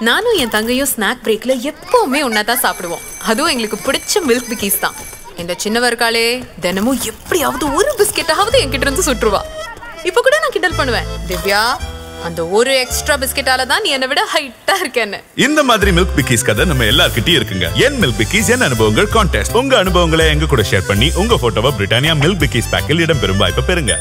நானும் என் தங்கையும் ஸ்நாக் பிரேக்ல எப்பவுமே ஒன்னா தான் சாப்பிடுவோம். அதுவும் எங்களுக்கு பிடிச்ச மில்க் பிக்கீஸ் தான். இந்த சின்னவ இருக்காளே தினமும் எப்படியாவது ஒரு பிஸ்கெட்டாவது என்கிட்ட இருந்து சுற்றுவா. இப்ப கூட நான் கிண்டல் பண்ணுவேன். திவ்யா அந்த ஒரு எக்ஸ்ட்ரா பிஸ்கெட்டால தான் நீ என்னை விட ஹைட்டா இருக்கேன்னு. இந்த மாதிரி மில்க் பிக்கிஸ் கதை நம்ம எல்லார்கிட்டயும் இருக்குங்க. என் மில்க் பிக்கிஸ் என் அனுபவங்கள் கான்டெஸ்ட் உங்க அனுபவங்களை எங்க கூட ஷேர் பண்ணி உங்க போட்டோவை பிரிட்டானியா மில்க் பிக்கிஸ் பேக்கில் இடம்பெறும் வாய்ப்பை பெறுங்க.